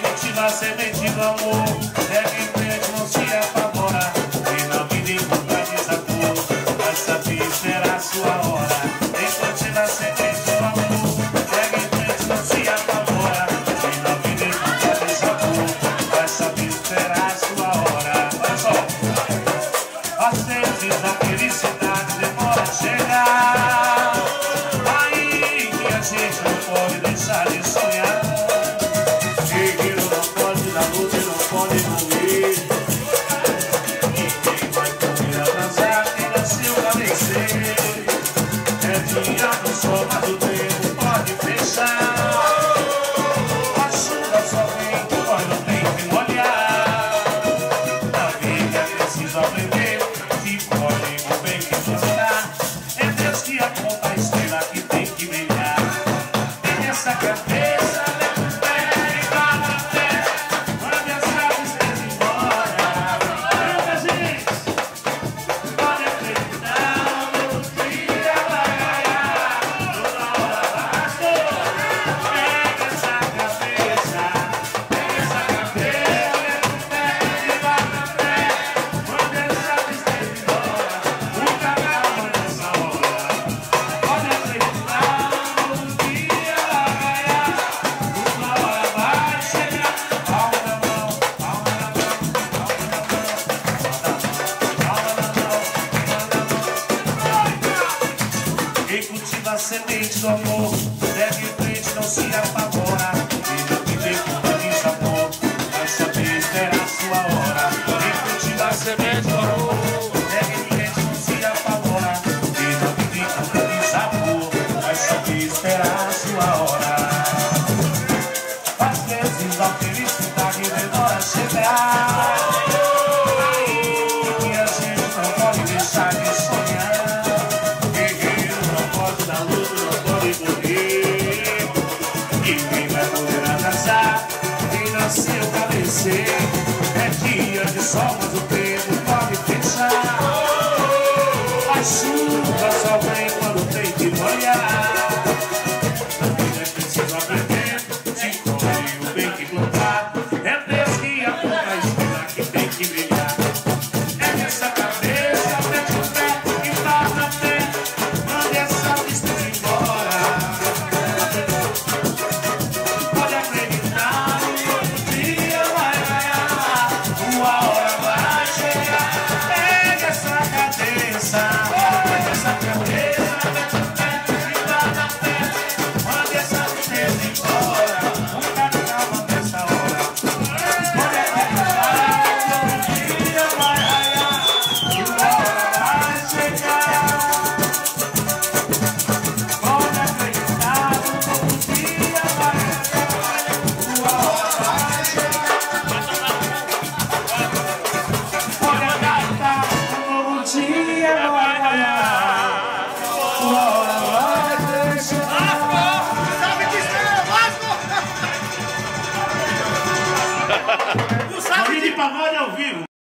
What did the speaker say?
Cultiva a semente do amor, é mas do tempo pode fechar. ascendente do amor. Deve em frente, não se apavorem. somos o tempo. dia vai raiar. Uma hora vai crescer. Vasco! Você sabe que isso é Vasco? Não sabe de pagode ao vivo.